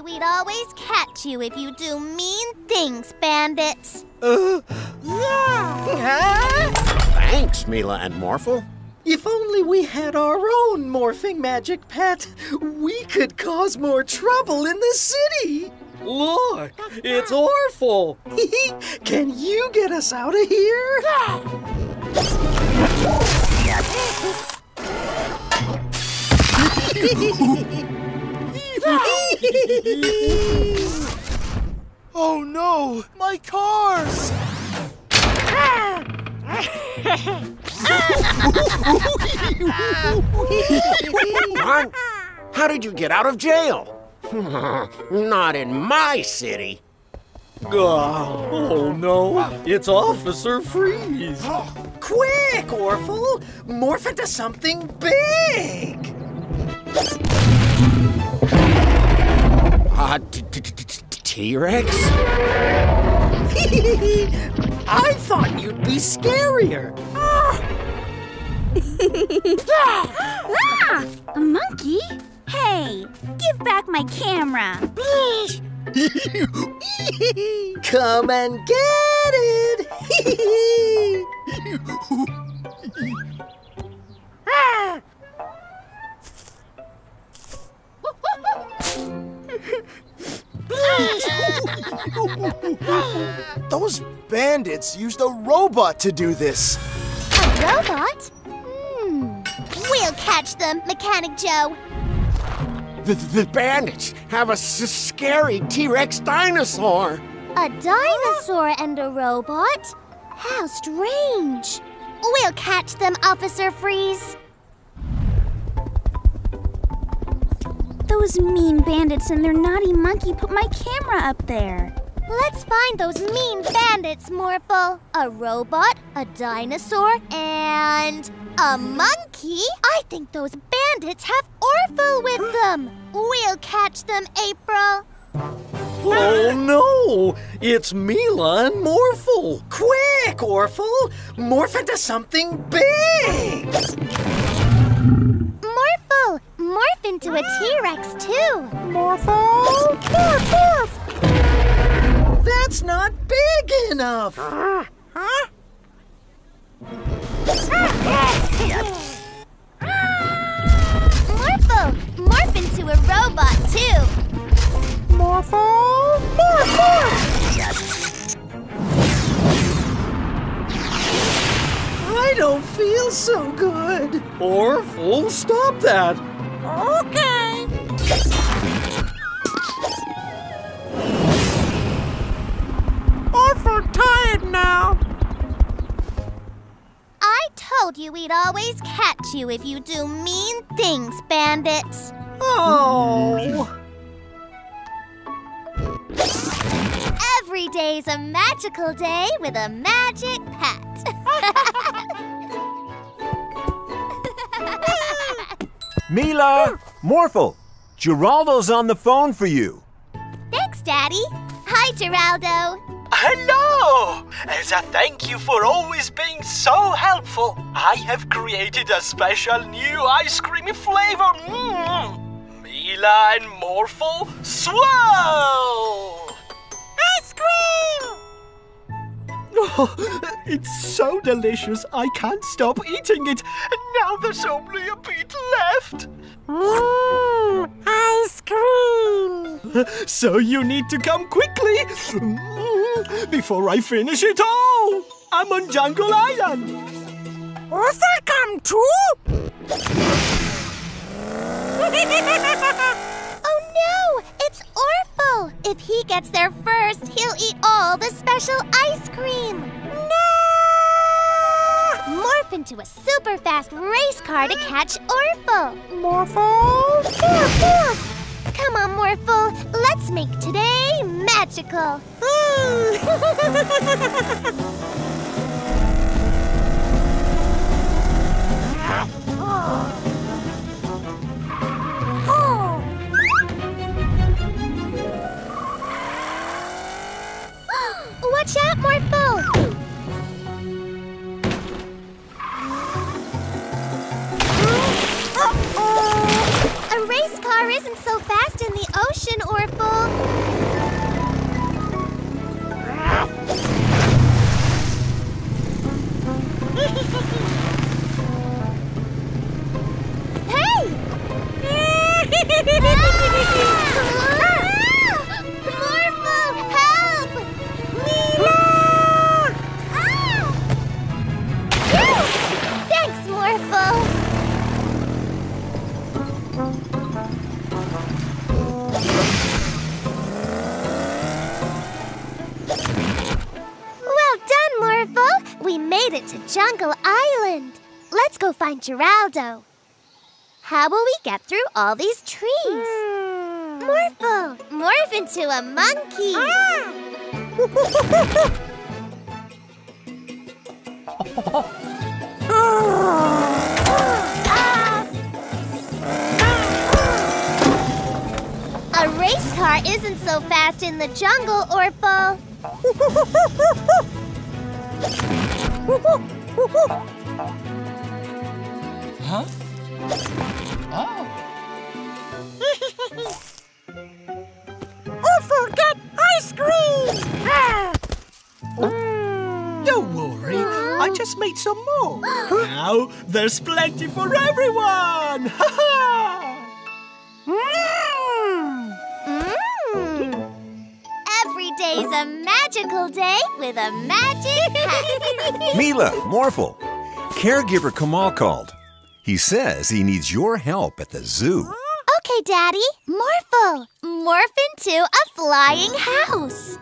you we'd always catch you if you do mean things, bandits. Uh, Thanks, Mila and Morphle. if only we had our own morphing magic pet, we could cause more trouble in the city. Look, it's Orphle. Can you get us out of here? Oh no, my cars! Ron, how did you get out of jail? Not in my city. Oh, oh no, it's Officer Freeze. Quick, Orphle! Morph into something big! Uh, T-Rex? I thought you'd be scarier. Ah! A monkey? Hey, give back my camera. Come and get it! Those bandits used a robot to do this. A robot? Hmm. We'll catch them, Mechanic Joe. The, the bandits have a s- scary T-Rex dinosaur. A dinosaur and a robot? How strange. We'll catch them, Officer Freeze. Those mean bandits and their naughty monkey put my camera up there. Let's find those mean bandits, Morphle. A robot, a dinosaur, and a monkey? I think those bandits have Orphle with them. We'll catch them, April. Oh no, it's Mila and Morphle. Quick, Orphle! Morph into something big! Morphle, morph into a T-Rex too. Morphle! Morph, morph! That's not big enough! Morphle, morph into a robot too. Morphle! Morph, morph! I don't feel so good. Orphle, stop that. Okay. Awful tired now. I told you we'd always catch you if you do mean things, bandits. Oh. Every day's a magical day with a magic pet. Mila! Morphle! Geraldo's on the phone for you. Thanks, Daddy. Hi, Geraldo. Hello! As a thank you for always being so helpful, I have created a special new ice cream flavor. Mm. Mila and Morphle Swirl! Ice cream! It's so delicious, I can't stop eating it. And now there's only a bit left. Mmm, ice cream. So you need to come quickly mm, before I finish it all. I'm on Jungle Island. Orphle come too? If he gets there first, he'll eat all the special ice cream! No! Morph into a super fast race car to catch Orphle! Morphle! Morph, morph! Come on, Morphle, let's make today magical! Watch out, Morphle! A race car isn't so fast in the ocean. Orphle. hey! Ah! Morphle, We made it to Jungle Island. Let's go find Geraldo. How will we get through all these trees? Hmm. Morphle, morph into a monkey. Ah. A race car isn't so fast in the jungle, Orphle. Huh? Oh. Orphle got ice cream! Ah! Don't worry, I just made some more. now there's plenty for everyone. Ha ha! Mm. Every day's a magical day with a magic hat. Mila, Morphle. Caregiver Kamal called. He says he needs your help at the zoo. okay, Daddy. Morphle, morph into a flying house.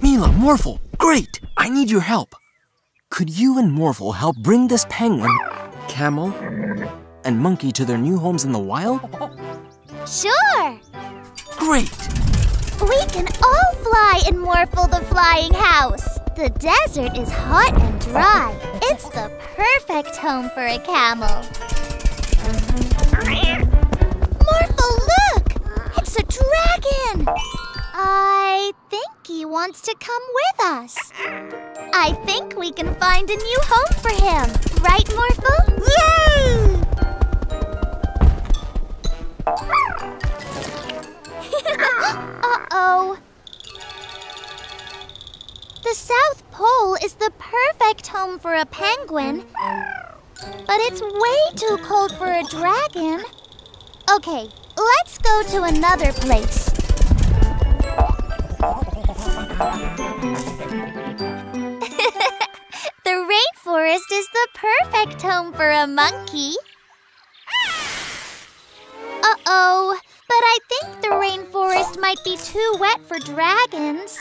Mila, Morphle, great! I need your help. Could you and Morphle help bring this penguin, camel, and monkey to their new homes in the wild? sure. Great! We can all fly in Morphle the Flying House. The desert is hot and dry. It's the perfect home for a camel. Morphle, look! It's a dragon! I think he wants to come with us. I think we can find a new home for him. Right, Morphle? Yay! Uh-oh. The South Pole is the perfect home for a penguin. But it's way too cold for a dragon. Okay, let's go to another place. the rainforest is the perfect home for a monkey. Uh-oh, but I think the rainforest might be too wet for dragons.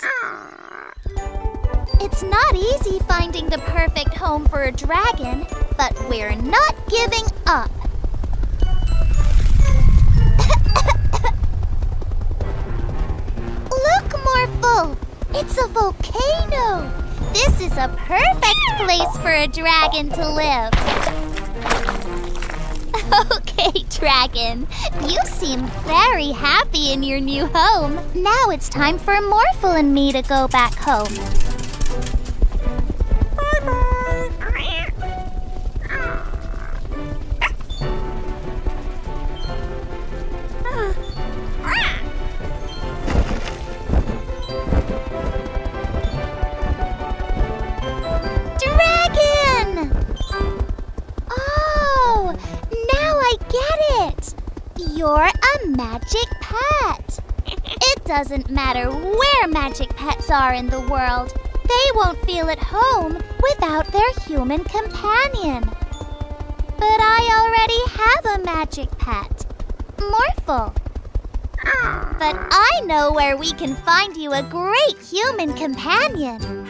It's not easy finding the perfect home for a dragon, but we're not giving up. Look, Morphle! It's a volcano! This is a perfect place for a dragon to live. Okay, Dragon. You seem very happy in your new home. Now it's time for Morphle and me to go back home. Doesn't matter where magic pets are in the world, they won't feel at home without their human companion. But I already have a magic pet, Morphle. But I know where we can find you a great human companion.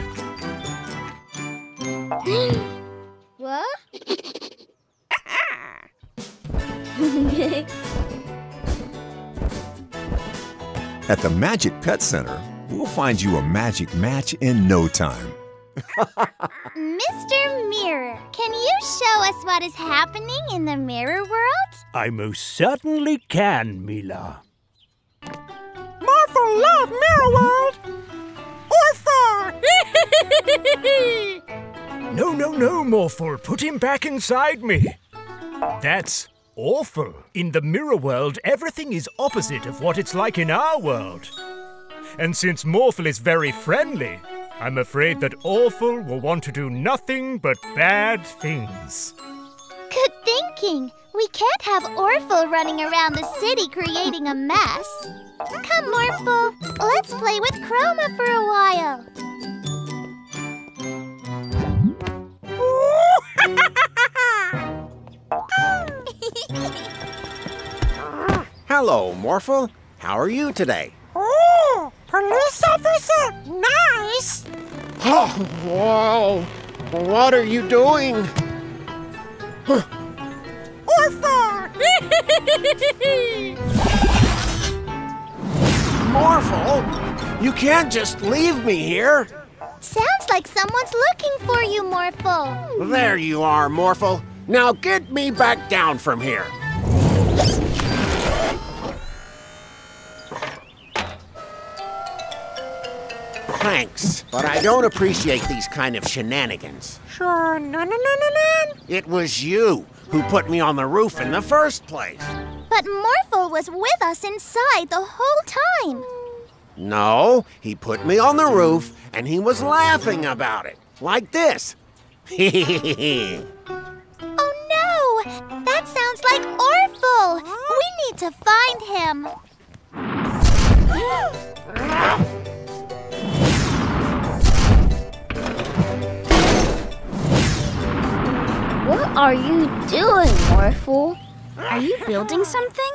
At the Magic Pet Center, we'll find you a magic match in no time. Mr. Mirror, can you show us what is happening in the mirror world? I most certainly can, Mila. Morphle love Mirror World! Orphle! No, no, no, Morphle. Put him back inside me. That's awful. In the mirror world, everything is opposite of what it's like in our world. And since Morphle is very friendly, I'm afraid that Orphle will want to do nothing but bad things. Good thinking. We can't have Orphle running around the city creating a mess. Come, Morphle. Let's play with Chroma for a while. Hello, Morphle. How are you today? Oh, police officer, nice. Oh, whoa! What are you doing? Orphle! Morphle, you can't just leave me here. Sounds like someone's looking for you, Morphle. There you are, Morphle. Now get me back down from here. Thanks, but I don't appreciate these kind of shenanigans. Sure, no, no, no, no, no. It was you who put me on the roof in the first place. But Morphle was with us inside the whole time. No, he put me on the roof and he was laughing about it. Like this. No! That sounds like Orphle! We need to find him. What are you doing, Morphle? Are you building something?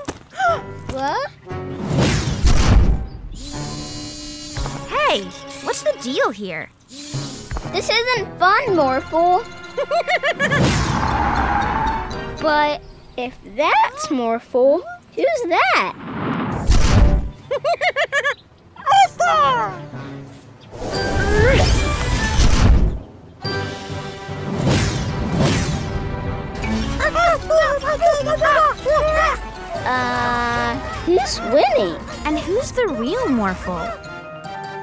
What? Hey, what's the deal here? This isn't fun, Morphle. but if that's Morphle, who's that? Uh, who's winning? And who's the real Morphle?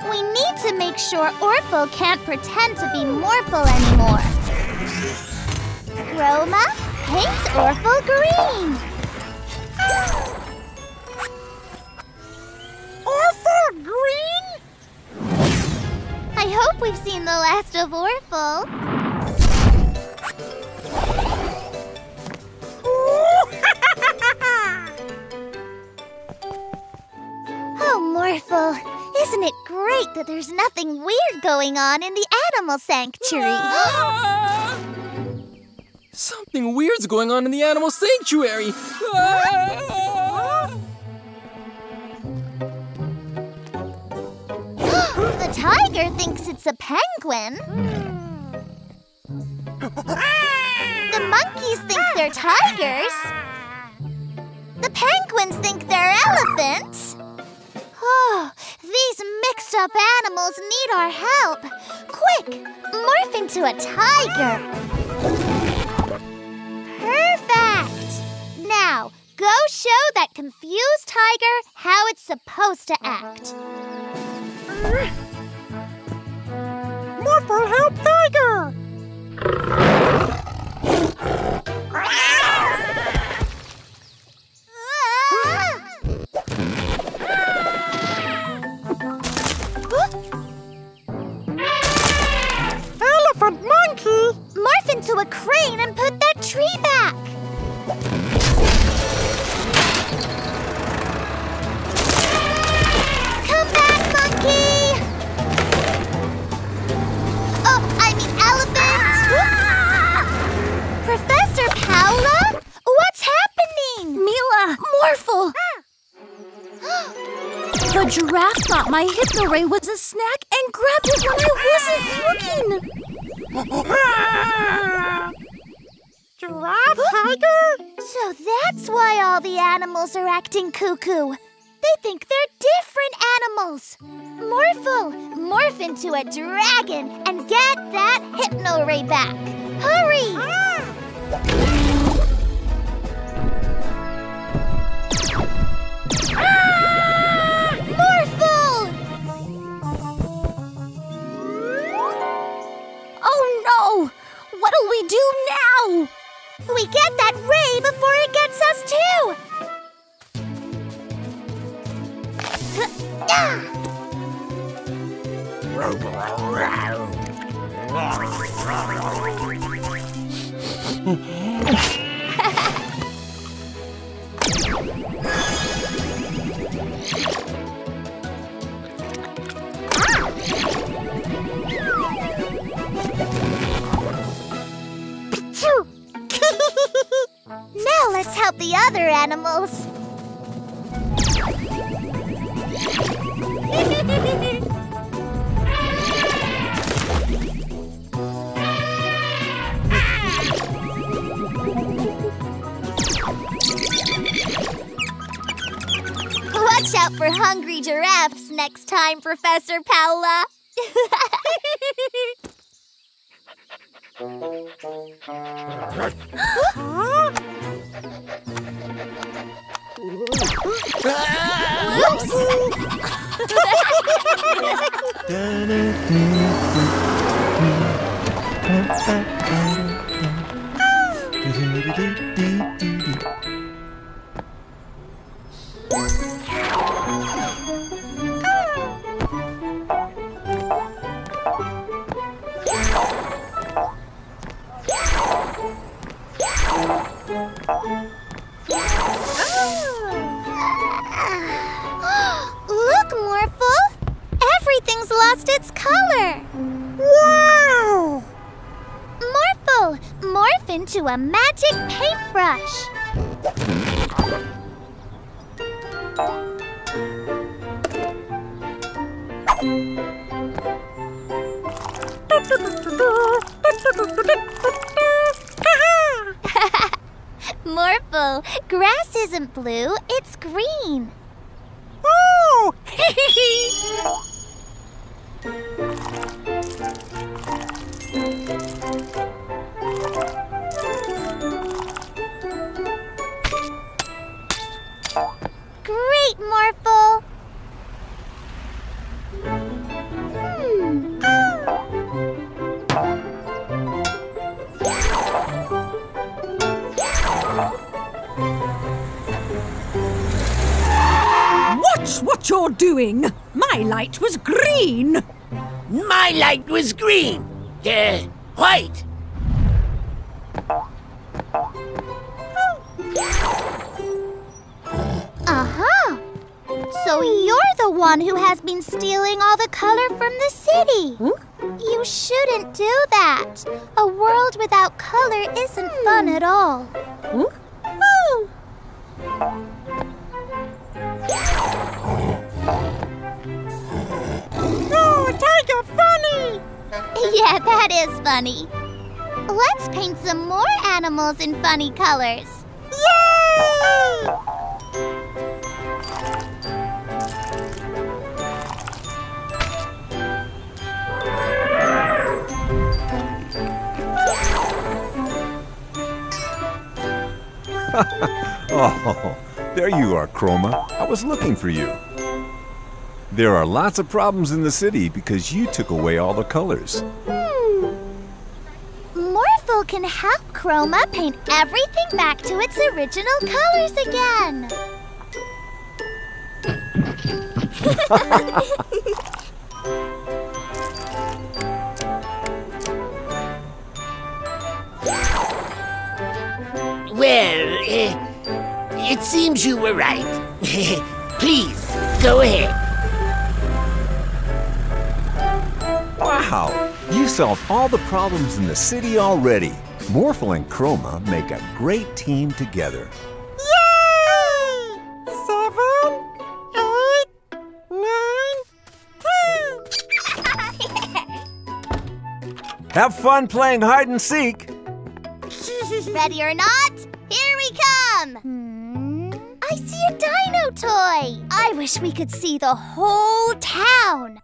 We need to make sure Orphle can't pretend to be Morphle anymore. Chroma, paint Orphle green. Orphle green? I hope we've seen the last of Orphle. Oh, Morphle, isn't it great that there's nothing weird going on in the animal sanctuary? Something weird's going on in the animal sanctuary. the tiger thinks it's a penguin. The monkeys think they're tigers. The penguins think they're elephants. Oh, these mixed up animals need our help. Quick, morph into a tiger. Perfect. Now, go show that confused tiger how it's supposed to act. Morphle help Tiger! Into a crane and put that tree back. Come back, monkey! Oh, I mean elephant! Ah! Professor Paula? What's happening? Mila! Morphle! the giraffe thought my hypno ray was a snack and grabbed it when I wasn't looking! Giraffe tiger? So that's why all the animals are acting cuckoo. They think they're different animals. Morphle, morph into a dragon and get that hypno ray back. Hurry! Morphle! What'll we do now? We get that ray before it gets us too! let's help the other animals. Watch out for hungry giraffes next time, Professor Paula. Look, funny. Let's paint some more animals in funny colors. Yay! oh, there you are, Chroma. I was looking for you. There are lots of problems in the city because you took away all the colors. Hmm. Can help Chroma paint everything back to its original colors again. Well, uh, it seems you were right. Please, go ahead. Wow! You solved all the problems in the city already. Morphle and Chroma make a great team together. Yay! Seven, eight, nine, ten. Have fun playing hide and seek. Ready or not, here we come! Hmm, I see a dino toy! I wish we could see the whole town!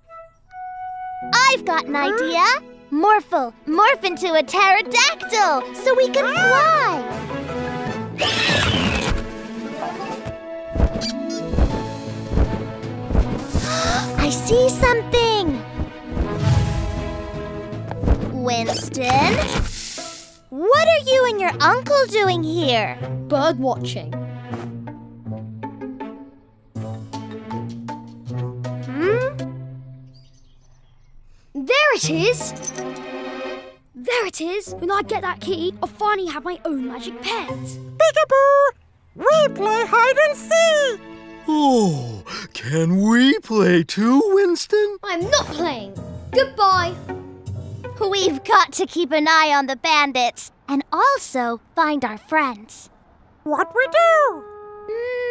I've got an idea! Morphle, morph into a pterodactyl so we can fly! I see something! Winston? What are you and your uncle doing here? Bird watching. It is! There it is! When I get that key, I'll finally have my own magic pet. Peekaboo! We play hide and seek! Oh, can we play too, Winston? I'm not playing. Goodbye. We've got to keep an eye on the bandits and also find our friends. What we do? Hmm,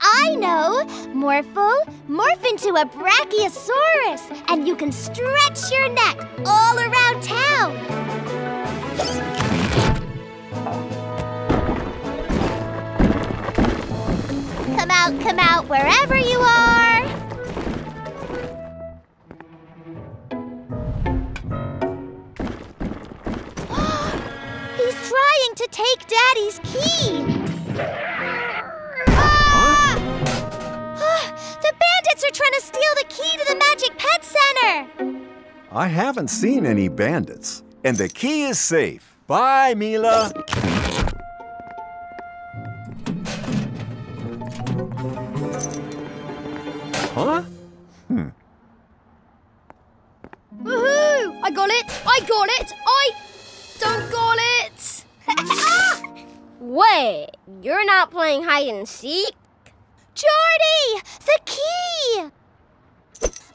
I know. Morphle, morph into a Brachiosaurus, and you can stretch your neck all around town. Come out, come out, wherever you are. He's trying to take Daddy's key. Bandits are trying to steal the key to the Magic Pet Center. I haven't seen any bandits. And the key is safe. Bye, Mila. Huh? Hmm. Woohoo! I got it! I got it! I don't got it! Wait, you're not playing hide and seek? Jordy! The key!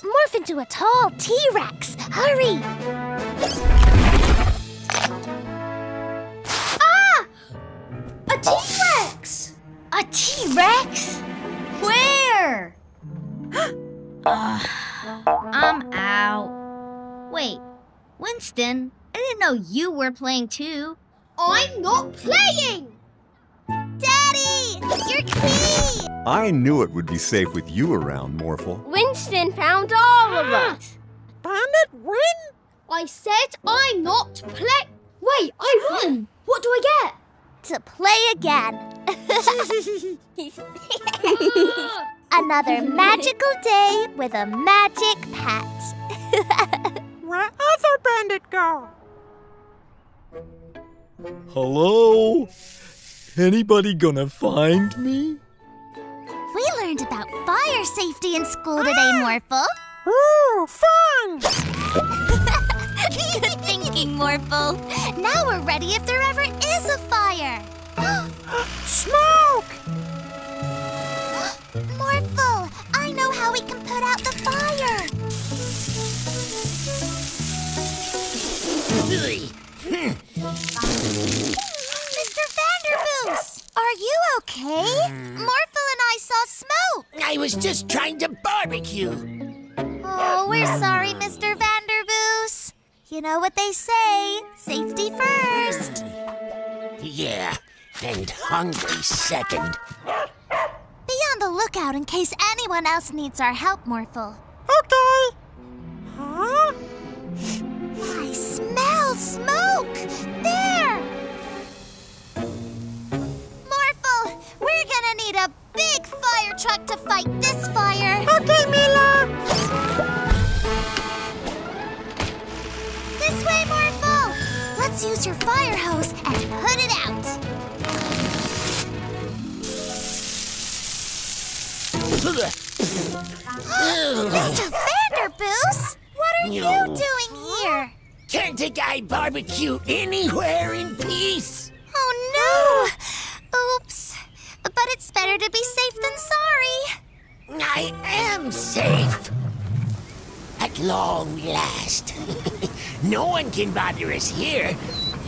Morph into a tall T-Rex. Hurry! Ah! A T-Rex! A T-Rex? Where? Ugh, I'm out. Wait, Winston, I didn't know you were playing too. I'm not playing! Daddy! Your key! I knew it would be safe with you around, Morphle. Winston found all of us. Bandit win? I said I'm not play. Wait, I won! What do I get? To play again. Another magical day with a magic pet. Where other bandit go? Hello? Anybody gonna find me? We learned about fire safety in school today, ah! Morphle. Ooh, fun! Good thinking, Morphle. Now we're ready if there ever is a fire. Smoke! Morphle, I know how we can put out the fire. Mr. Vanderboos, are you okay? Mm-hmm. Morphle and I saw smoke. I was just trying to barbecue. Oh, we're sorry, Mr. Vanderboos. You know what they say safety first. Yeah, and hungry second. Be on the lookout in case anyone else needs our help, Morphle. Okay. Huh? I smell smoke! There! We're gonna need a big fire truck to fight this fire. Okay, Mila. This way, Morphle! Let's use your fire hose and put it out. Mr. Vanderboos, what are you doing here? Can't a guy barbecue anywhere in peace? Oh no! Oops. But it's better to be safe than sorry. I am safe. At long last. no one can bother us here.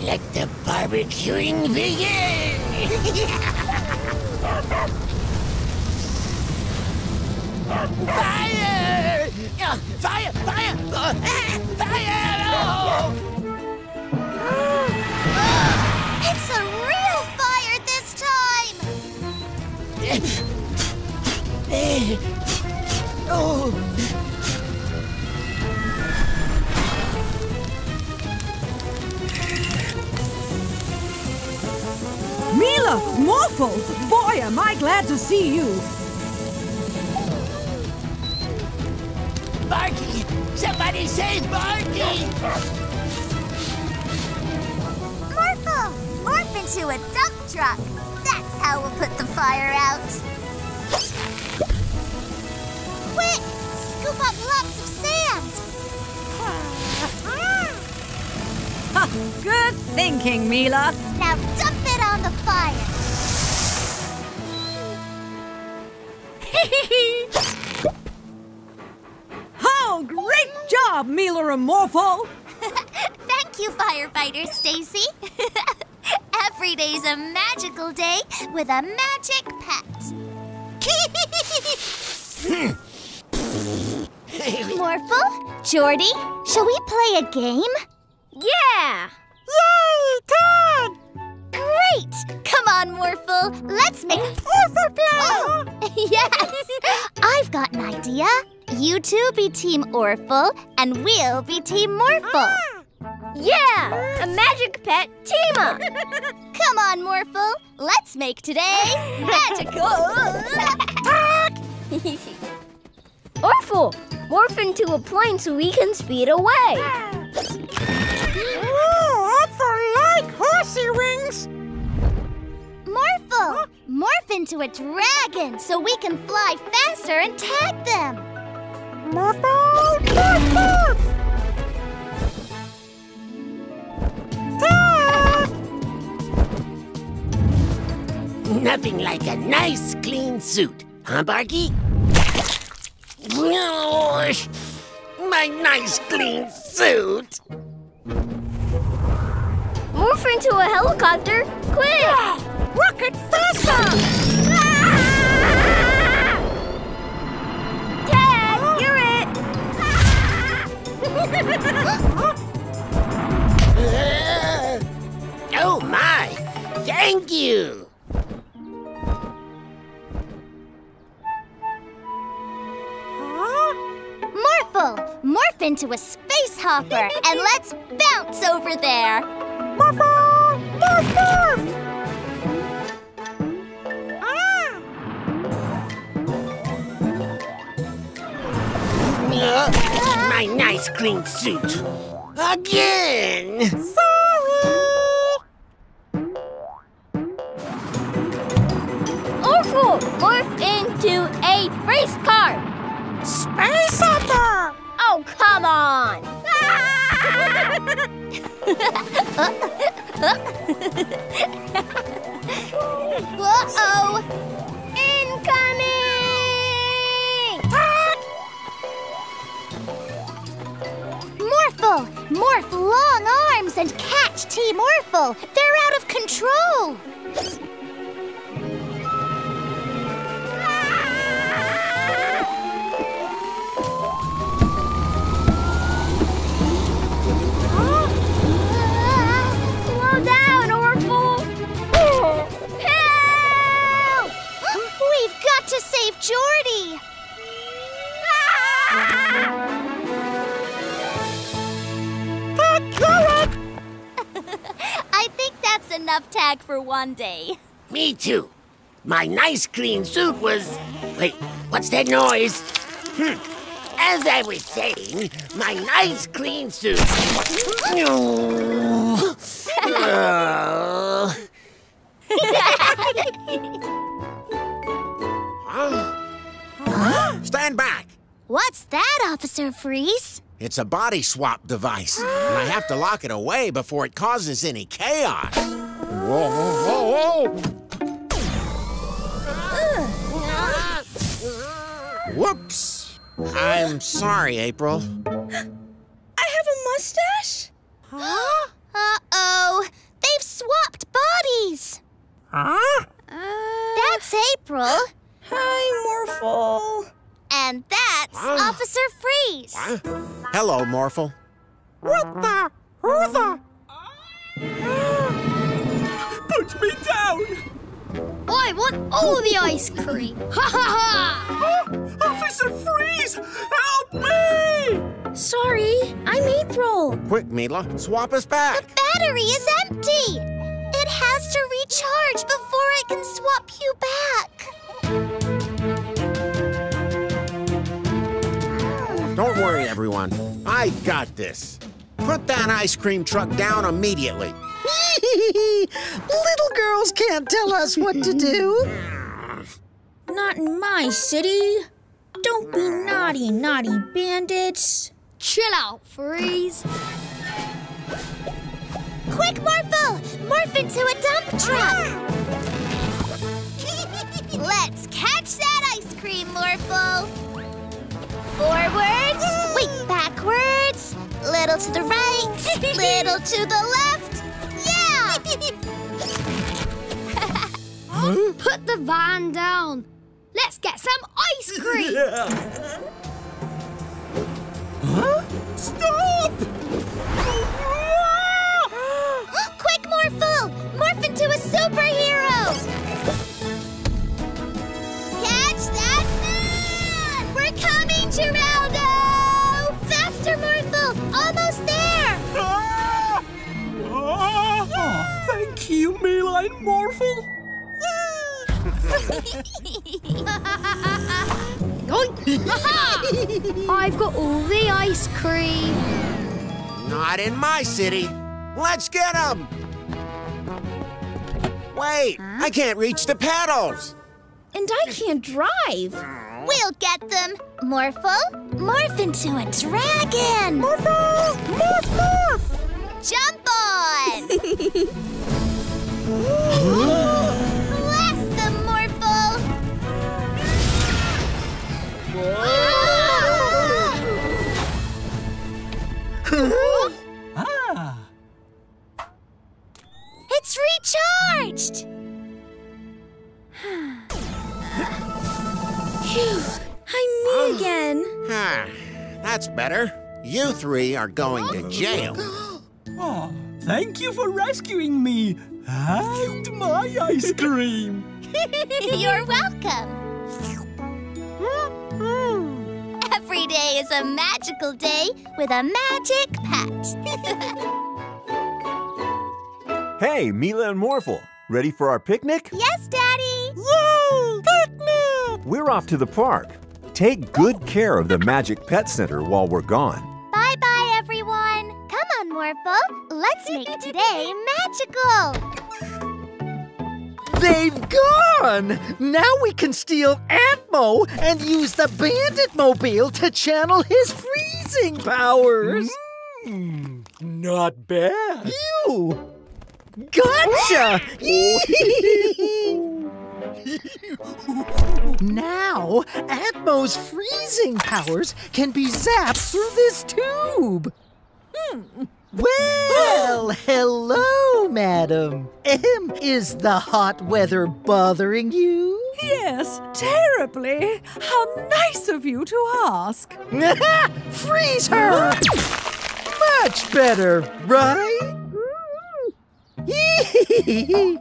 Let the barbecuing begin. fire! Uh, fire! Fire! Uh, ah, fire! Mila, Morphle, boy, am I glad to see you. Barky! Somebody save Barky! Morphle, morph into a dump truck. We'll put the fire out. Quick, scoop up lots of sand. Good thinking, Mila. Now dump it on the fire. oh, great job, Mila and Morphle. Thank you, firefighter Stacy. Every day's a magical day with a magic pet. Morphle, Jordy, shall we play a game? Yeah! Yay, Tag! Great! Come on, Morphle, let's make Morphle play! yes! I've got an idea. You two be Team Orphle, and we'll be Team Morphle. Yeah! A magic pet team up! Come on, Morphle, let's make today magical! Orphle, morph into a plane so we can speed away. Ooh, Orphle like horsey wings. Morphle, morph into a dragon so we can fly faster and tag them. Morphle, Nothing like a nice clean suit, huh, Barky? My nice clean suit! Morph into a helicopter, quick! Ah, rocket faster! Ah! Tag, you're ah! it! oh my! Thank you! Into a space hopper and let's bounce over there. Morphle, morph, morph. My nice clean suit. Again! Orphle, morph into a race car! Space Hopper! Oh, come on! Uh-oh! Incoming! Morphle, morph long arms and catch Team Morphle. They're out of control. Got to save Jordy. I think that's enough tag for one day. Me too. My nice clean suit was. Wait, what's that noise? Hmm. As I was saying, my nice clean suit. Oh. Stand back. What's that, Officer Freeze? It's a body swap device, and I have to lock it away before it causes any chaos. Whoa, whoa, whoa, whoa! Whoops! I'm sorry, April. I have a mustache? Huh? Uh-oh. They've swapped bodies. Huh? That's April. Hi, Morphle. And that's Huh? Officer Freeze. Hello, Morphle. What the? Who the? Put me down! I want all the ice cream. Ha ha ha! Officer Freeze! Help me! Sorry, I'm April. Quick, Mila, swap us back. The battery is empty. It has to recharge before it can swap you back. Don't worry, everyone. I got this. Put that ice cream truck down immediately. Little girls can't tell us what to do. Not in my city. Don't be naughty, naughty bandits. Chill out, Freeze. Quick, Morphle! Morph into a dump truck! Ah! Let's catch that ice cream, Morphle! Forwards! Wait, backwards! Little to the right, little to the left! Yeah! Put the van down. Let's get some ice cream. Yeah. Stop! Quick, Morphle! Morph into a superhero! You, Mila and Morphle. I've got all the ice cream. Not in my city. Let's get them. Wait, I can't reach the pedals. And I can't drive. We'll get them! Morphle, morph into a dragon! Morphle! Morph, morph! Jump on! Blast them, Morphle! Ah. It's recharged! Phew, I'm me again. Ah, that's better. You three are going to jail. Oh, thank you for rescuing me and my ice cream. You're welcome! Every day is a magical day with a magic pet. Hey, Mila and Morphle, ready for our picnic? yes, Daddy! Yay! Picnic! We're off to the park. Take good care of the Magic Pet Center while we're gone. Bye bye, everyone! Come on, Morphle. Let's make today magical! They've gone! Now we can steal Atmo and use the Bandit Mobile to channel his freezing powers! Mm, not bad. You! Gotcha! now, Atmo's freezing powers can be zapped through this tube! Hmm. Well, hello, madam. Ahem, is the hot weather bothering you? Yes, terribly. How nice of you to ask. Freeze her! Much better, right?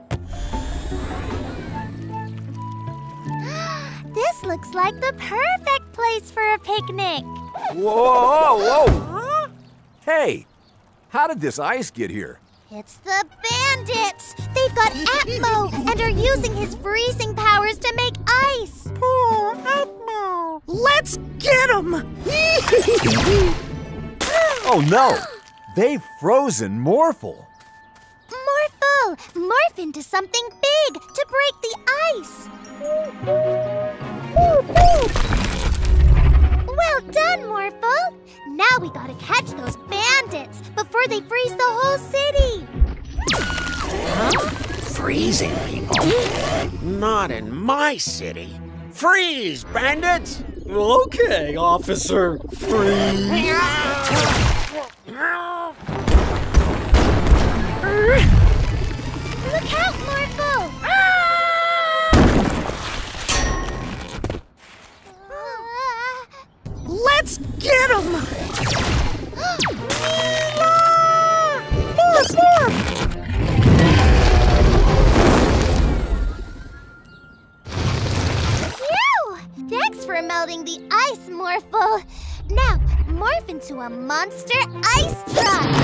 This looks like the perfect place for a picnic. Whoa, whoa! Hey, how did this ice get here? It's the bandits! They've got Atmo and are using his freezing powers to make ice! Poor Atmo! Let's get him! Oh no! They've frozen Morphle. Morphle! Morph into something big to break the ice! Well done, Morphle! Now we gotta catch those bandits before they freeze the whole city! Huh? Freezing people? Not in my city. Freeze, bandits! Okay, officer. Freeze. Look out, Morphle! Let's get him! Morph, morph! Phew! Thanks for melting the ice, Morphle. Now, morph into a monster ice truck.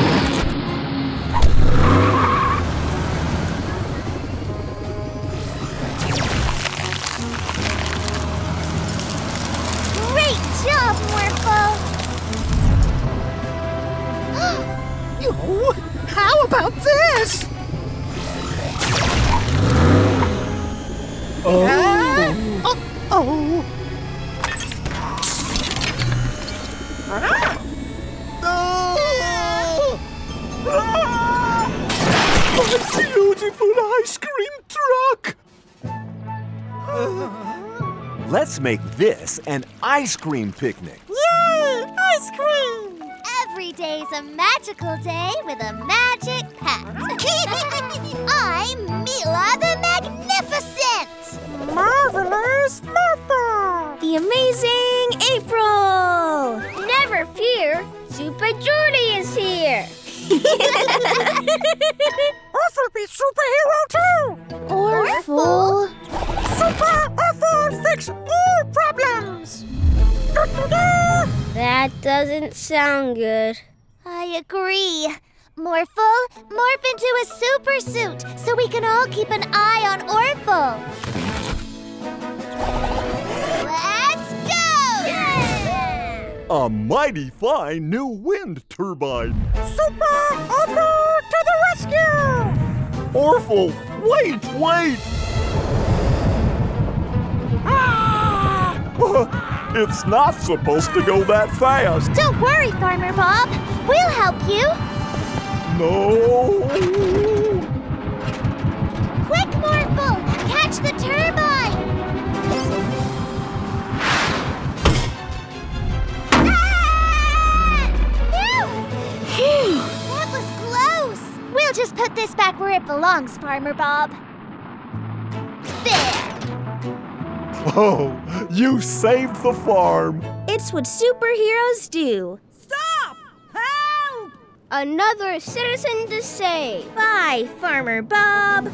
How about this? Oh. Uh, uh-huh. Ah, oh. oh. Ah. Oh. My beautiful ice cream truck! Let's make this an ice cream picnic. Yay! Ice cream! Every day's a magical day with a magic pet. I'm Mila the Magnificent! Marvelous Martha! The amazing April! Never fear, Super Jordy is here. Orphle be superhero too! Orphle? Super Orphle fix all problems! That doesn't sound good. I agree. Morphle, morph into a super suit so we can all keep an eye on Orphle. Let's go! A mighty fine new wind turbine. Super Orphle to the rescue! Orphle, wait, wait! Ah! it's not supposed to go that fast. Don't worry, Farmer Bob. We'll help you. No. Quick, Morphle! Catch the turbine! Ah! Phew! That was close! We'll just put this back where it belongs, Farmer Bob. There! Oh, you saved the farm. It's what superheroes do. Stop! Help! Another citizen to save. Bye, Farmer Bob.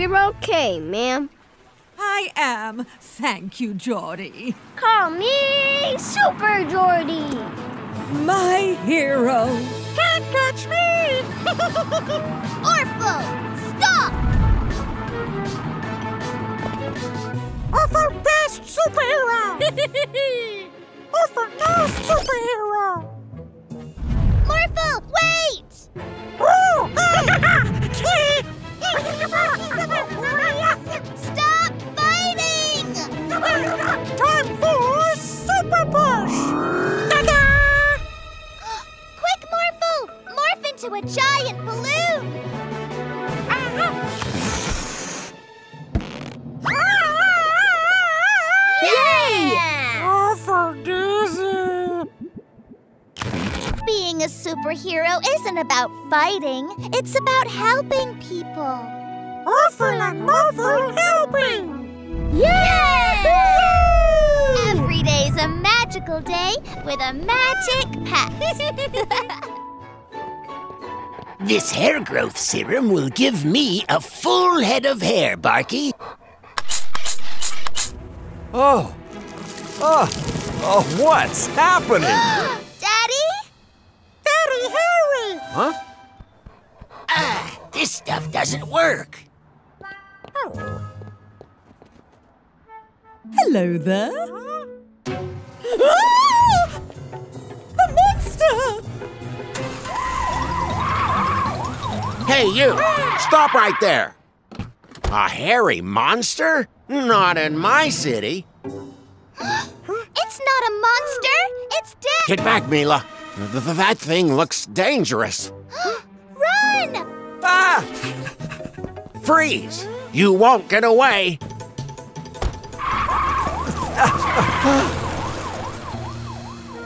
You're okay, ma'am. I am. Thank you, Geordie. Call me Super Jordy. My hero. Can't catch me! Orphle! Stop! Orphle best superhero! Orphle no superhero! Morphle, wait! Stop fighting! Time for super push! Ta-da! Quick, Morphle! Morph into a giant balloon! Yay! Being a superhero isn't about fighting, it's about helping people. Orphle and Morphle helping! Yay! Every day's a magical day with a magic pet. This hair growth serum will give me a full head of hair, Barky. Oh. Oh. Oh, what's happening? Daddy? Daddy Harry! Huh? Ah, this stuff doesn't work. Hello there. Ah! A monster! Hey, you! Stop right there! A hairy monster? Not in my city. It's not a monster, it's dead. Get back, Mila. Th- th- that thing looks dangerous. Run! Ah! Freeze! You won't get away.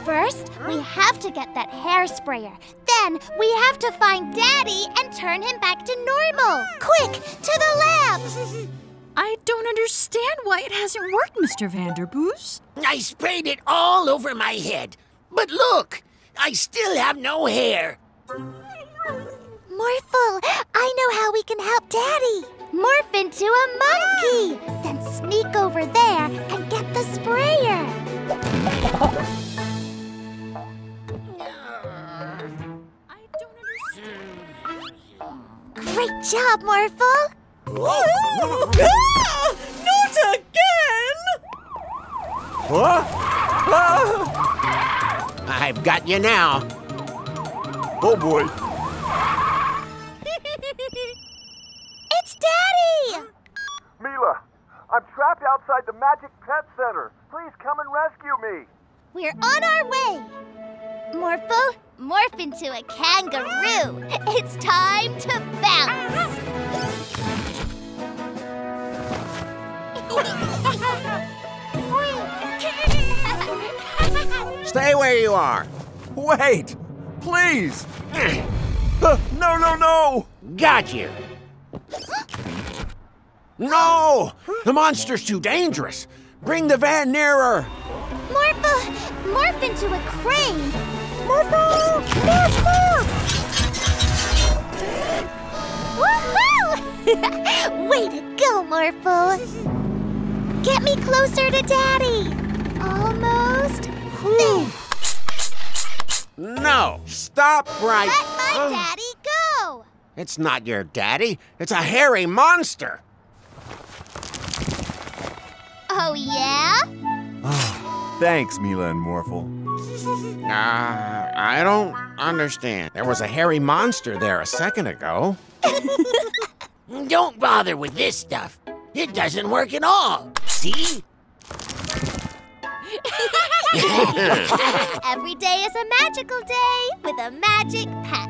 First, we have to get that hairsprayer. Then, we have to find Daddy and turn him back to normal. Quick, to the lab! I don't understand why it hasn't worked, Mr. Vanderboos. I sprayed it all over my head. But look, I still have no hair. Morphle, I know how we can help Daddy. Morph into a monkey. Then sneak over there and get the sprayer. Great job, Morphle. Ah, not again! Huh? I've got you now. Oh boy. It's Daddy! Mila, I'm trapped outside the Magic Pet Center. Please come and rescue me. We're on our way. Morphle, morph into a kangaroo. It's time to bounce. Stay where you are. Wait! Please! Uh, no, no, no! Got you. No! The monster's too dangerous. Bring the van nearer. Morphle, morph into a crane. Morphle, morph, morph. Woohoo! Way to go, Morphle. Get me closer to Daddy. Almost. There. No, stop right. Let my daddy go. It's not your daddy. It's a hairy monster. Oh, yeah? Thanks, Mila and Morphle. Uh, I don't understand. There was a hairy monster there a second ago. Don't bother with this stuff. It doesn't work at all. See? Every day is a magical day with a magic pet.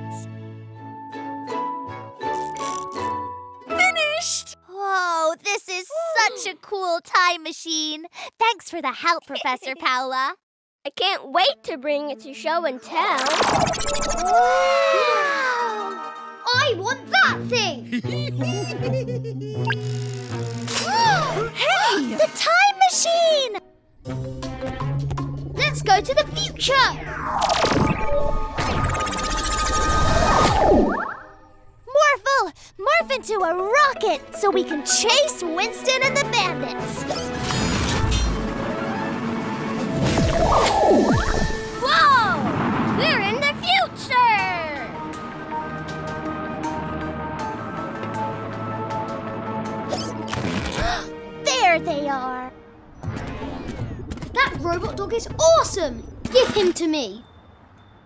Finished! Oh, this is such a cool time machine. Thanks for the help, Professor Paula. I can't wait to bring it to show and tell. Wow! I want that thing! Oh, hey! The time machine! Let's go to the future! Morphle! Morph into a rocket so we can chase Winston and the bandits! Whoa! We're in the future! Dog is awesome! Give him to me.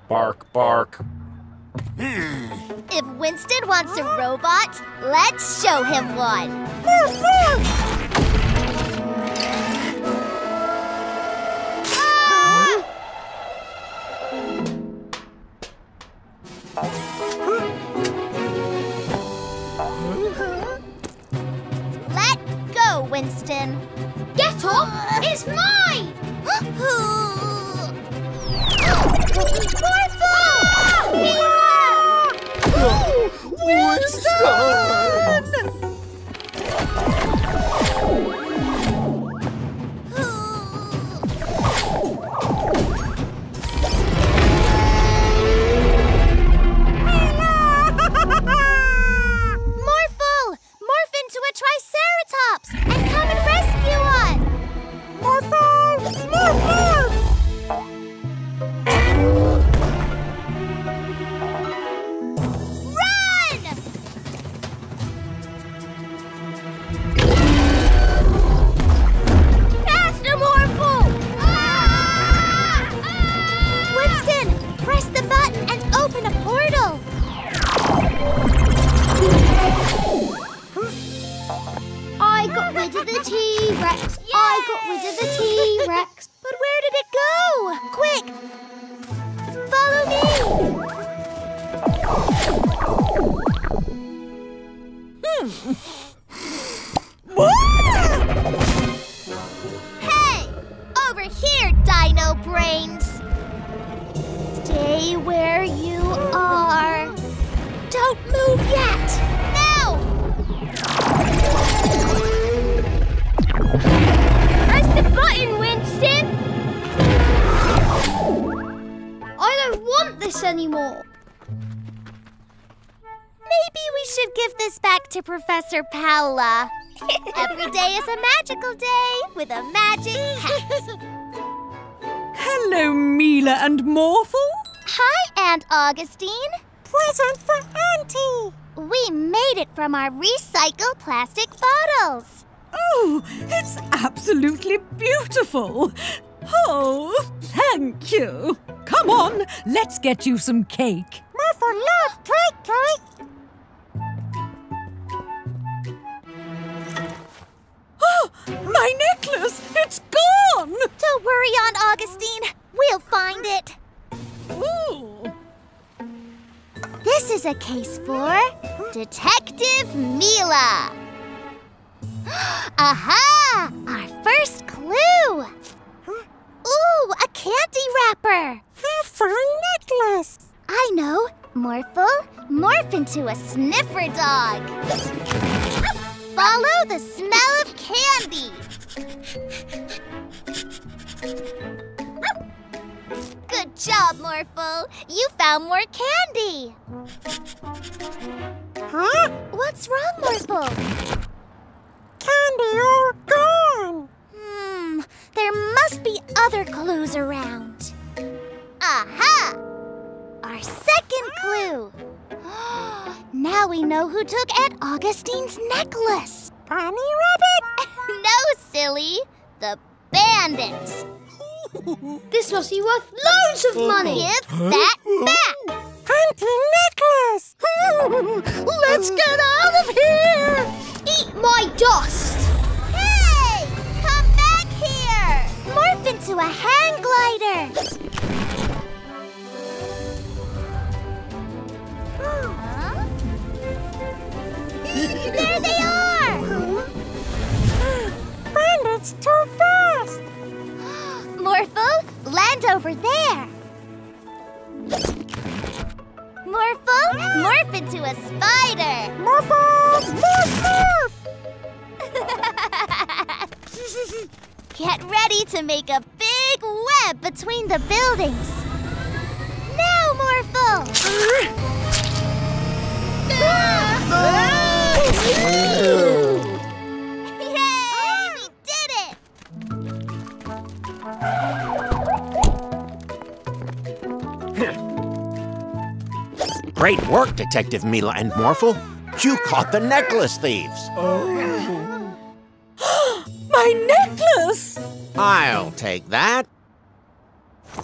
Bark, bark. If Winston wants a robot, let's show him one. Yet! No! Press the button, Winston! I don't want this anymore. Maybe we should give this back to Professor Paula. Every day is a magical day with a magic hat. Hello, Mila and Morphle. Hi, Aunt Augustine. Present for Auntie. We made it from our recycled plastic bottles. Oh, it's absolutely beautiful. Oh, thank you. Come on, let's get you some cake. Morphle loves cake, cake. Oh, my necklace! It's gone! Don't worry, Aunt Augustine. We'll find it. Ooh. This is a case for Detective Mila. Aha! Our first clue! Ooh, a candy wrapper! A necklace! I know. Morphle, morph into a sniffer dog. Follow the smell of candy. Good job, Morphle. You found more candy. Huh? What's wrong, Morphle? Candy all gone. Hmm, there must be other clues around. Aha! Our second clue. now we know who took Aunt Augustine's necklace. Bunny Rabbit? no, silly. The bandits. This must be worth loads of money. Give that back. Hunting necklace. Let's get out of here. To make a big web between the buildings. Now, Morphle! Yay! We did it! Great work, Detective Mila and Morphle. You caught the necklace thieves. My take that.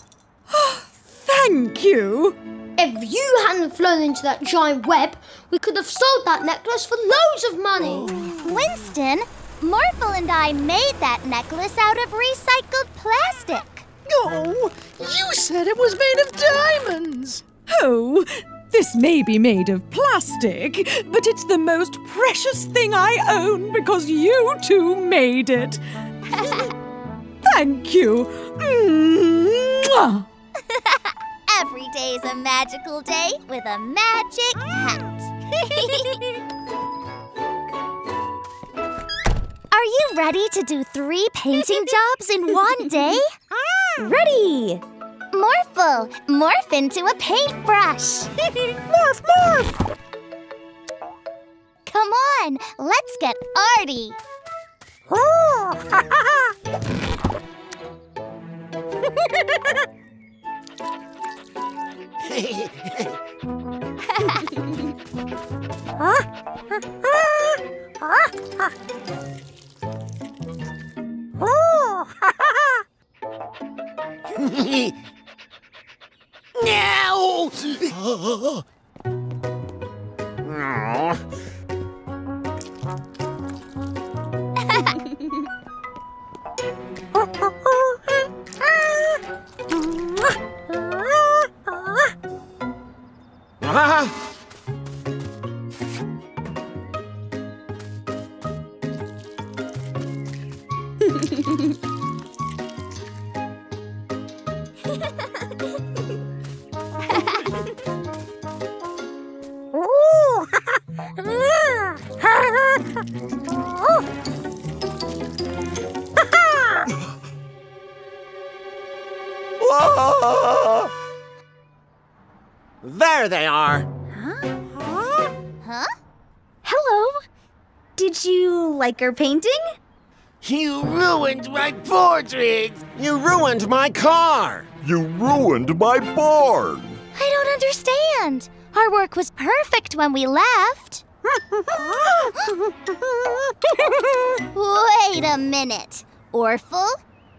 Thank you. If you hadn't flown into that giant web, we could have sold that necklace for loads of money. Winston, Morphle and I made that necklace out of recycled plastic. Oh, you said it was made of diamonds. Oh, this may be made of plastic, but it's the most precious thing I own because you two made it. Thank you. Mwah. Every day's a magical day with a magic hat. Are you ready to do three painting jobs in one day? Mm. Ready! Morphle, morph into a paintbrush. morph, morph. Come on, let's get arty. Like our painting? You ruined my portrait! You ruined my car. You ruined my barn. I don't understand. Our work was perfect when we left. Wait a minute. Orphle,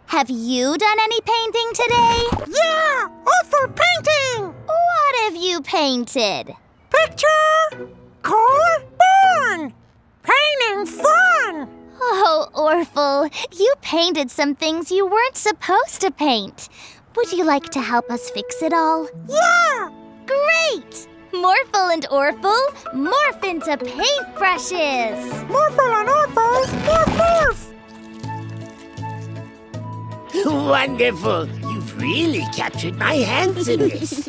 have you done any painting today? Yeah! Orphle painting! What have you painted? Picture! Car born! Painting fun! Oh, Orphle, you painted some things you weren't supposed to paint. Would you like to help us fix it all? Yeah! Great! Morphle and Orphle, morph into paintbrushes! Morphle and Orphle, morph morph! Wonderful! You've really captured my hands in this.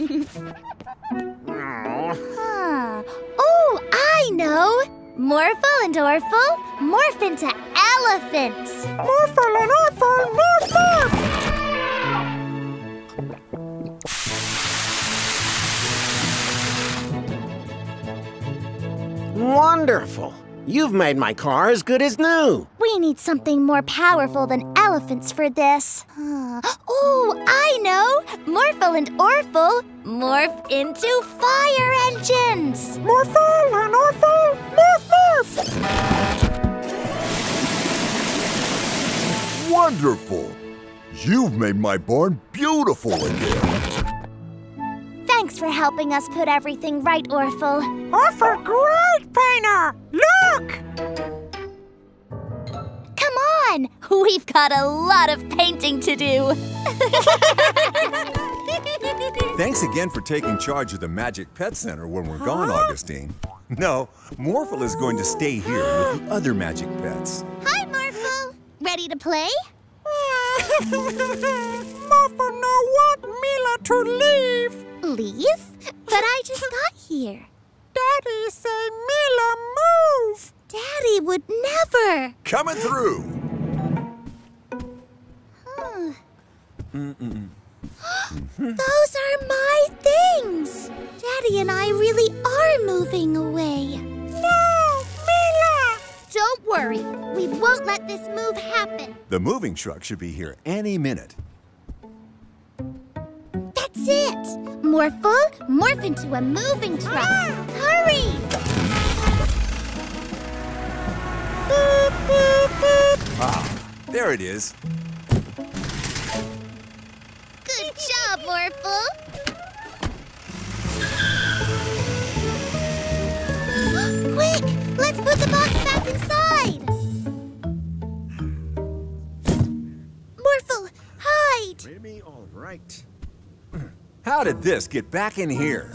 Huh. Ah. Oh, I know! Morphle and Orphle, morph into elephants! Morphle and Orphle, morph! Wonderful! You've made my car as good as new. We need something more powerful than elephants for this. Oh, I know! Morphle and Orphle morph into fire engines! Morphle and Orphle, morph morph! Wonderful! You've made my barn beautiful again. Thanks for helping us put everything right, Orphle. Orphle, great painter! Look! Come on! We've got a lot of painting to do. Thanks again for taking charge of the Magic Pet Center when we're gone, Augustine. No, Morphle is going to stay here with the other magic pets. Hi, Morphle. Ready to play? Morphle no want Mila to leave. Leave? But I just got here. Daddy say Mila move. Daddy would never. Coming through. Huh. Mm-mm. Those are my things. Daddy and I really are moving away. No, Mila! Don't worry. We won't let this move happen. The moving truck should be here any minute. That's it. Morphle, morph into a moving truck. Hurry! Boop, boop, boop. Ah, there it is. Good job, Morphle. Quick! Let's put the box did this get back in here?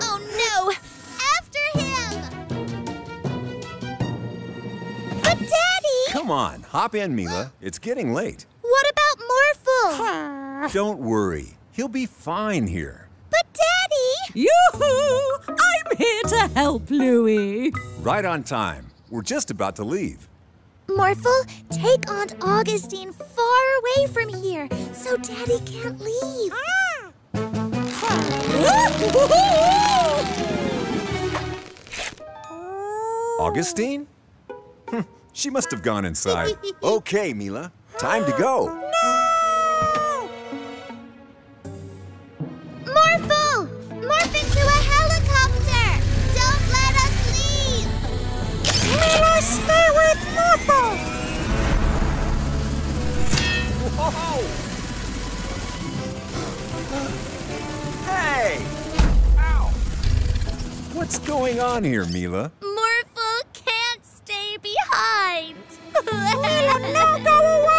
Oh no! After him! But Daddy! Come on, hop in, Mila. It's getting late. What about Morphle? Don't worry. He'll be fine here. But Daddy! Yoo-hoo! I'm here to help, Louie. Right on time. We're just about to leave. Morphle, take Aunt Augustine far away from here so Daddy can't leave. Augustine? She must have gone inside. okay, Mila. Time to go. Morphle! Hey! Ow! What's going on here, Mila? Morphle can't stay behind! Mila, no, go away!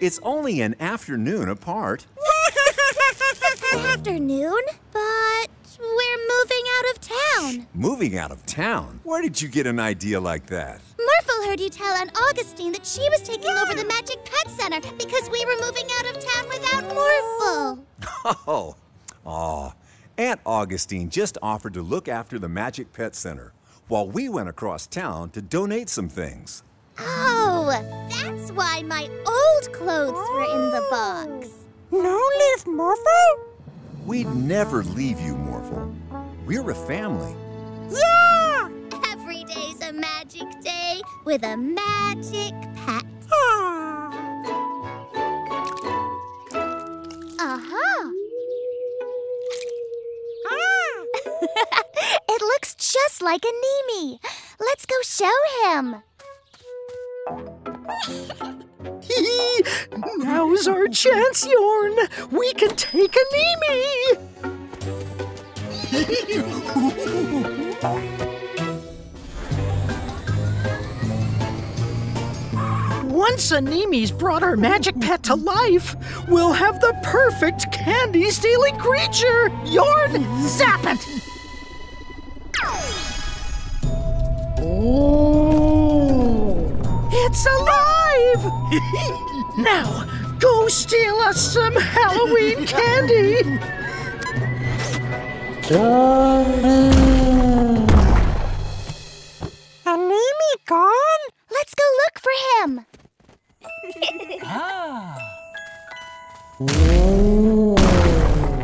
It's only an afternoon apart. Afternoon? But we're moving out of town. Moving out of town? Where did you get an idea like that? Morphle heard you tell Aunt Augustine that she was taking over the Magic Pet Center because we were moving out of town without Morphle. Oh, aw. Aunt Augustine just offered to look after the Magic Pet Center while we went across town to donate some things. Oh, that's why my old clothes were in the box. No leave Morphle? We'd never leave you, Morphle. We're a family. Yeah! Every day's a magic day with a magic pet. Uh-huh. Ah. it looks just like a Nimi. Let's go show him. Now's our chance, Yorn. We can take Animi. Once Animi's brought our magic pet to life, we'll have the perfect candy stealing creature. Yorn, zap it! Oh, it's alive! now, go steal us some Halloween candy! Animi gone? Let's go look for him. Ah.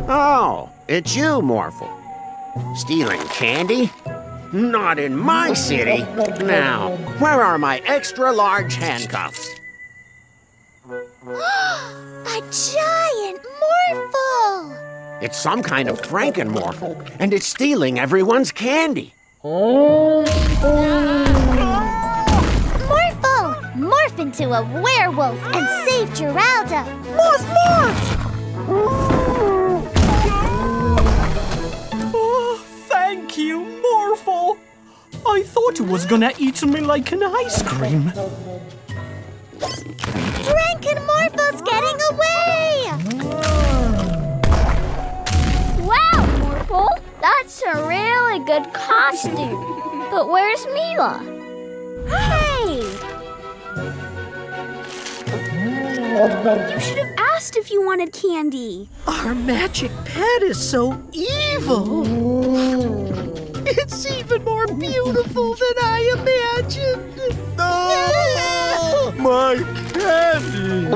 Oh, it's you, Morphle. Stealing candy? Not in my city. Now, where are my extra large handcuffs? A giant Morphle! It's some kind of Frankenmorphle, and it's stealing everyone's candy. Morphle! Morph into a werewolf and save Geralda! Morph, morph! You, Morphle. I thought it was gonna eat me like an ice cream. Frankenmorphle's getting away! Wow, Morphle, that's a really good costume. But where's Mila? You should have asked if you wanted candy. Our magic pet is so evil. It's even more beautiful than I imagined. My candy!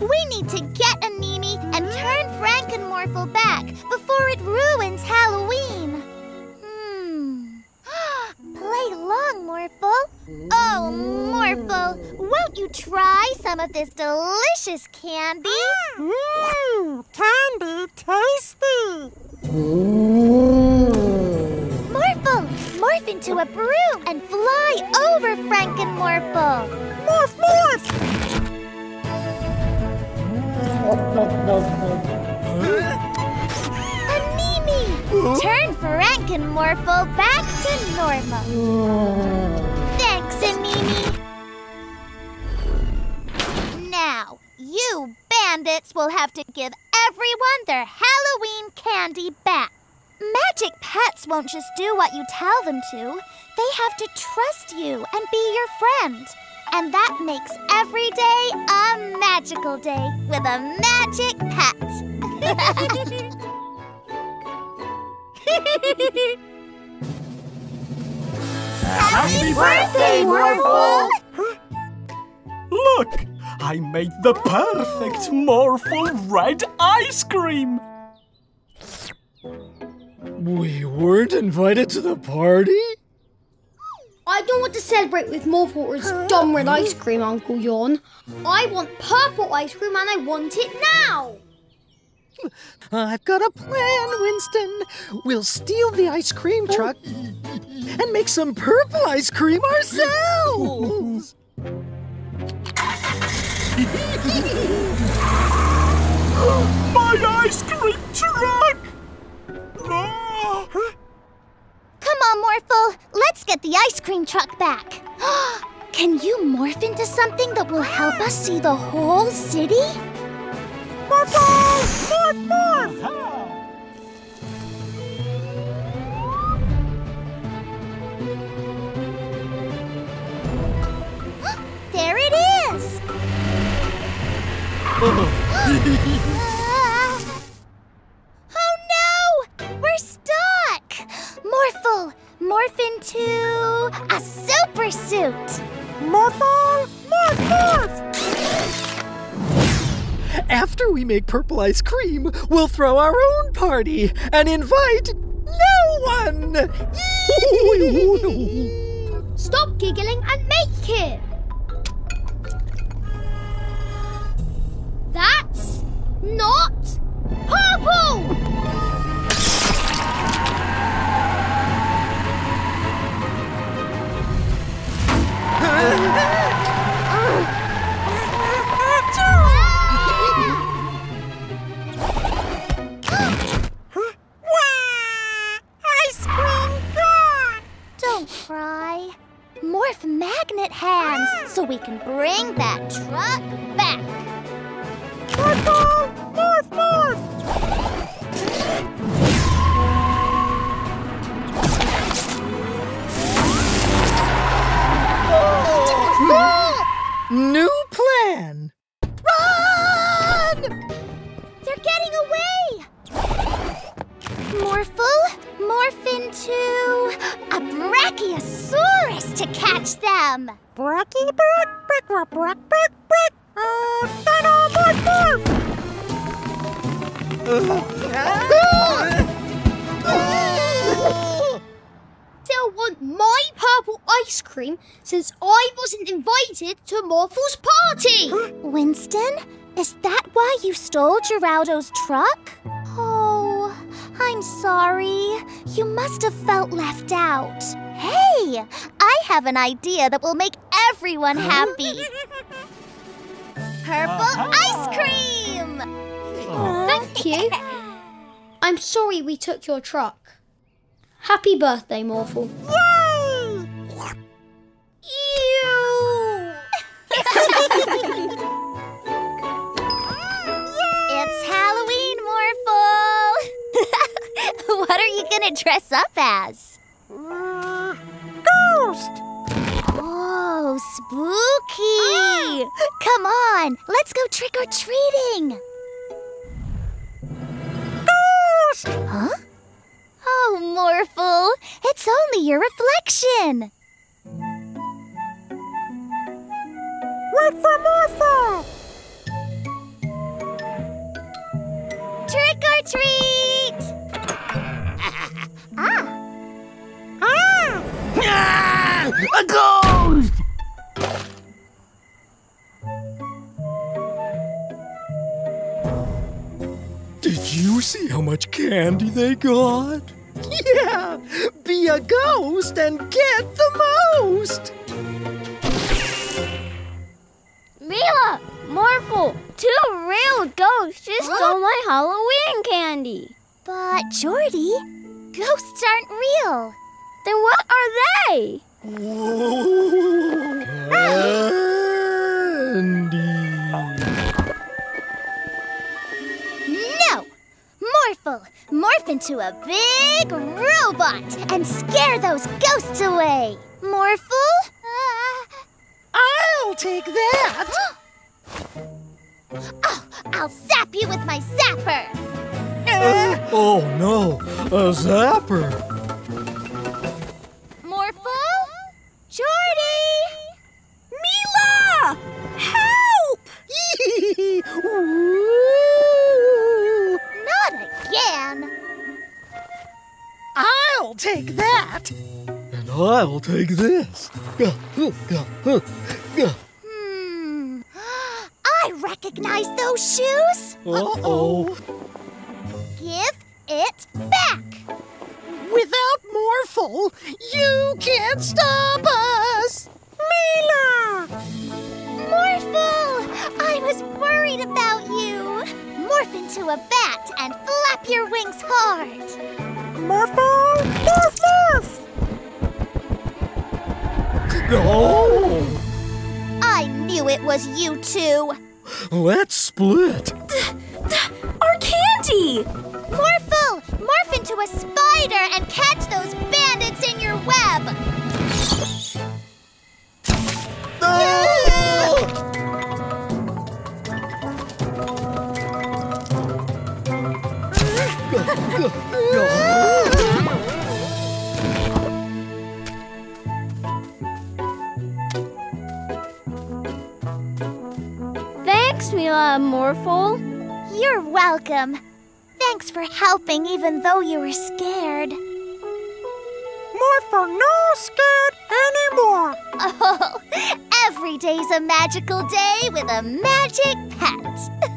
We need to get Animi and turn Frankenmorphle back before it ruins Halloween. Play along, Morphle. Oh, Morphle, won't you try some of this delicious candy? Mmm, candy tasty. Morphle, morph into a broom and fly over Frankenmorphle. Morph, morph! Turn Frankenmorphle back to normal. Thanks, Animi. Now, you bandits will have to give everyone their Halloween candy back. Magic pets won't just do what you tell them to. They have to trust you and be your friend. And that makes every day a magical day with a magic pet. Happy birthday, Morphle! Look, I made the perfect Morphle red ice cream. We weren't invited to the party? I don't want to celebrate with Morphle's dumb red ice cream, Uncle Yawn. I want purple ice cream and I want it now! I've got a plan, Winston. We'll steal the ice cream truck and make some purple ice cream ourselves. My ice cream truck! Ah! Come on, Morphle. Let's get the ice cream truck back. Can you morph into something that will help us see the whole city? Morphle! There it is! make purple ice cream, we'll throw our own party and invite no one! Stop giggling and make it! That's not purple! Morph magnet hands so we can bring that truck back. Morphle! Morph, morph! New into a Brachiosaurus to catch them! Bracky, brack, brack, brack, brack, brack, brack. Uh, Dino, morph, morph! Still want my purple ice cream since I wasn't invited to Morphle's party. Winston, is that why you stole Geraldo's truck? I'm sorry. You must have felt left out. Hey, I have an idea that will make everyone happy. Purple uh-huh. ice cream! Thank you. I'm sorry we took your truck. Happy birthday, Morphle. Yay! Are you gonna dress up as? Ghost! Oh, spooky! Come on, let's go trick or treating! Ghost! Huh? Oh, Morphle, it's only your reflection! Wait for Morphle! Trick or treat! Ah! Ah! Ah! A ghost! Did you see how much candy they got? Yeah! Be a ghost and get the most! Mila! Morphle! Two real ghosts just stole my Halloween candy. But, Jordy, ghosts aren't real. Then what are they? No! Morphle, morph into a big robot and scare those ghosts away. Morphle? I'll take that! oh, I'll zap you with my zapper! Oh no, a zapper! Morphle? Jordy! Mila! Help! Not again! I'll take that! And I'll take this. Hmm. I recognize those shoes! Uh-oh. Give Morphle, you can't stop us! Mila! Morphle! I was worried about you! Morph into a bat and flap your wings hard! Morphle! Morph, morph! No! I knew it was you two! Let's split. Our candy! Morphle! Morph into a spider and catch those bandits in your web! Thanks, Mila Morphle. You're welcome. Thanks for helping even though you were scared. Morphle no scared anymore! Oh, every day's a magical day with a magic pet.